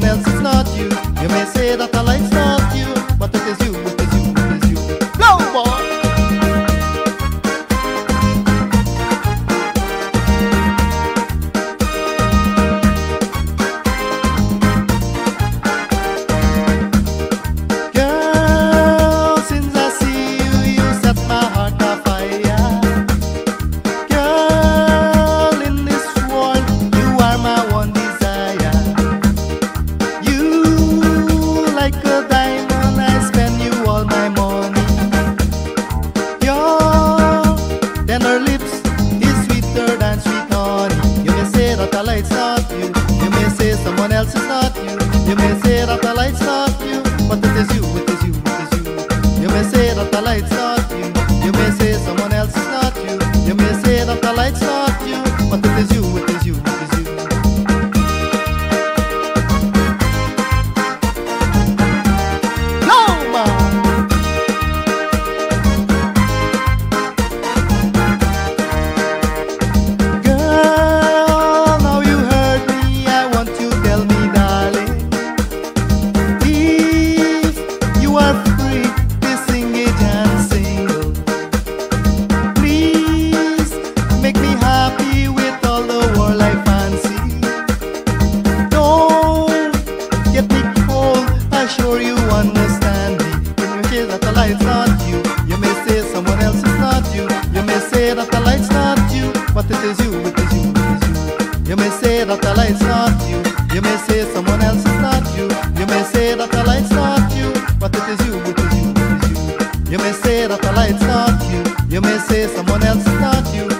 someone else, it's not you. You may say that the lights. and her lips is sweeter than sweet honey. You may say that the light's not you. You may say someone else is not you. You may say that the light's not you, but it is you. say someone else is not you. You may say that the light's not you, but it is you, it is you, it is you. You may say that the light's not you. You may say someone else is not you.